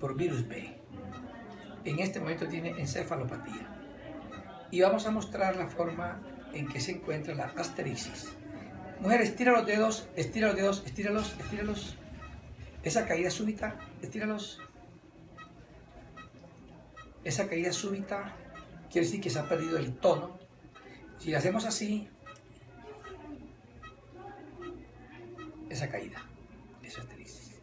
por virus B. En este momento tiene encefalopatía. Y vamos a mostrar la forma en que se encuentra la asterixis. Mujer, estira los dedos, estira los dedos, estíralos, estíralos. Esa caída súbita, estíralos. Esa caída súbita quiere decir que se ha perdido el tono. Si hacemos así, esa caída, esa asterixis.